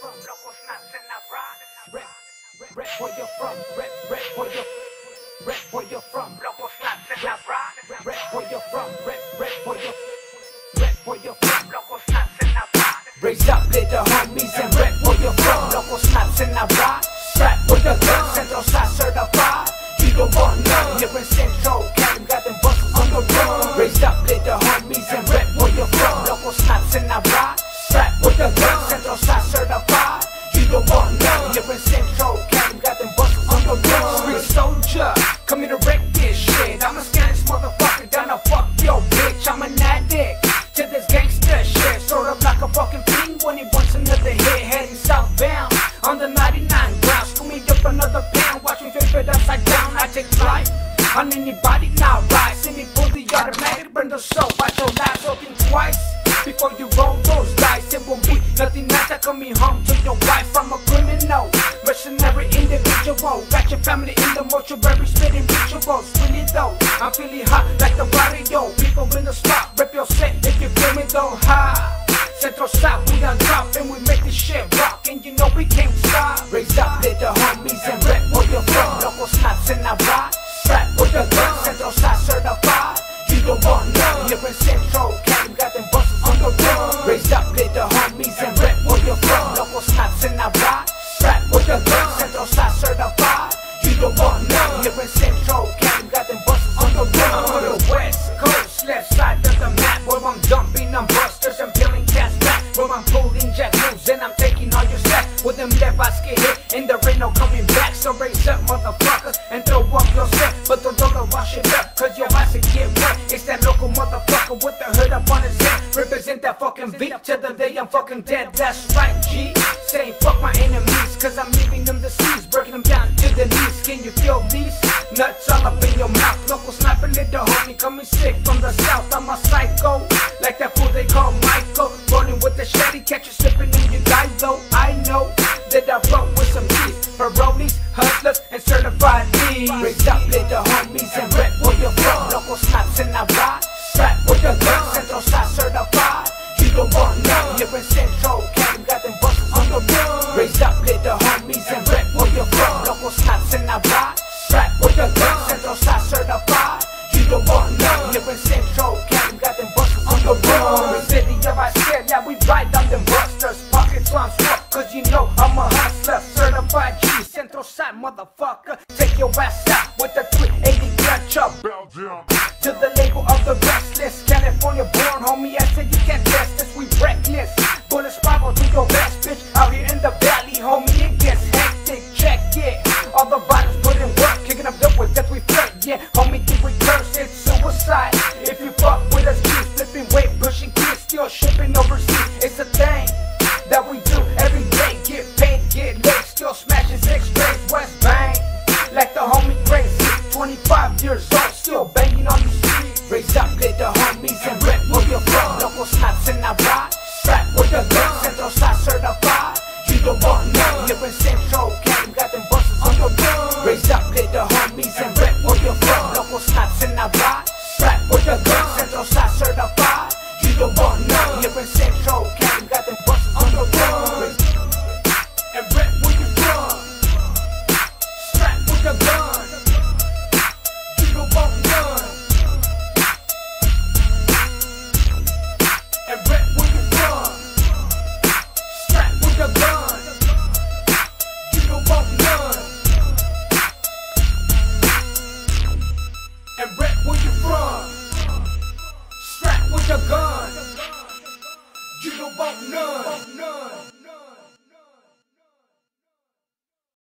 from. Locos nacen a where you're from. Where you're, where you're from. Locos nacen a where you're from. Where you're, where you're from. Locos nacen a. Raise up little homies and where you're from. Locos nacen a rock. Strap with the gun, Central Side certified. You don't want none. Here in Central, Cali, got them buses on the run. Raise up little on anybody now. Right, see me pull the automatic, burn the. Watch your lies open twice before you roll those dice. It won't be nothing nice I coming home to your wife. I'm a criminal, mercenary individual. Got your family in the mortuary, spitting rituals. Really though, I'm feeling hot like the barrio. People in the spot, rip your set if you feel me though. Ha! Central South, we on top and we make this shit rock. And you know we can't stop. Up little homies and rep where you're from. Locos nacen a rock. Strap with the gun, Central Side certified. You don't want none. Here in Central, Cali, got them buses on the run. On the West Coast, left side of the map, where I'm dumping on busters and peeling cats back. Where I'm pulling jack moves and I'm taking all your sacks. With them left eyes get hit, and there ain't no coming back. So raise up, motherfuckers, and throw up your set. I'm fucking dead. That's right, G. Saying fuck my enemies, cause I'm leaving them deceased, breaking them down to the knees. Can you feel these? Nuts all up in your mouth. Loco Sniper, little homie, coming sick from the south. I'm a psycho, like that fool they call Michael. Rolling with the shady, catch you slipping in your guy though. I know that I roll with some G's, parolies, hustlers, and certified D's. Raise up little homies and rep where you're. Local snaps and I rock, strap with the gun, gun, Central Side certified. You don't want none here in Central, Cali, got them buses on the run. The city of I said, yeah, we ride on them busters. Pockets on swap, cause you know I'm a hustler. Certified G, Central Side motherfucker. Take your ass out with a 380 clutch up. Belgium. To the label of the restless If you fuck with us keep flipping weight Pushing kids still shipping overseas. It's a thing that we do every day. Get paid, get laid Still smashing six straight West Bang like the homie crazy 25 years old, still banging on the street Raise up little homies and rep where you're from Local snaps in a rock Strap with the gun, Central Side certified You don't want none. Here in Central Cali, got them buses on the run Raise up little homies central shot, your guns. You don't want none.